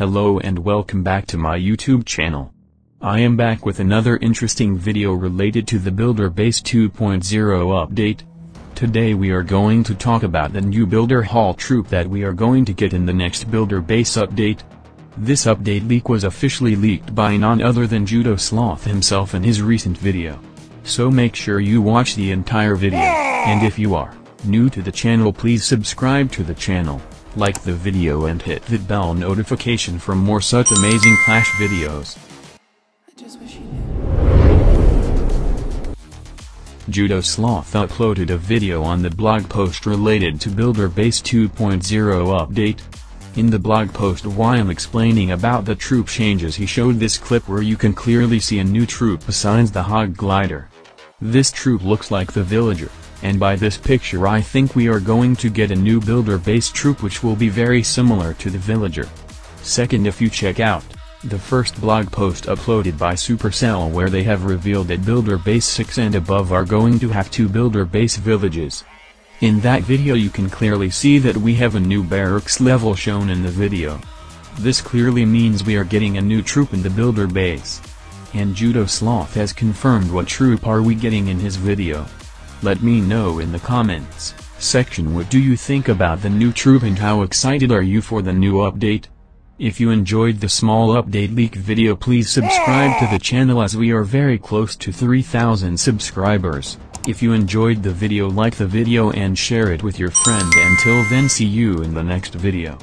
Hello and welcome back to my YouTube channel. I am back with another interesting video related to the Builder Base 2.0 update. Today we are going to talk about the new Builder Hall troop that we are going to get in the next Builder Base update. This update leak was officially leaked by none other than Judo Sloth himself in his recent video. So make sure you watch the entire video, and if you are new to the channel please subscribe to the channel, like the video and hit the bell notification for more such amazing Clash videos. Judo Sloth uploaded a video on the blog post related to Builder Base 2.0 update. In the blog post while explaining about the troop changes he showed this clip where you can clearly see a new troop besides the Hog Glider. This troop looks like the Villager, and by this picture I think we are going to get a new Builder Base troop which will be very similar to the Villager. Second if you check out, the first blog post uploaded by Supercell where they have revealed that Builder Base 6 and above are going to have two Builder Base villages. In that video you can clearly see that we have a new barracks level shown in the video. This clearly means we are getting a new troop in the builder base. And Judo Sloth has confirmed what troop are we getting in his video. Let me know in the comments section what do you think about the new troop and how excited are you for the new update? If you enjoyed the small update leak video please subscribe to the channel as we are very close to 3000 subscribers. If you enjoyed the video like the video and share it with your friend until then see you in the next video.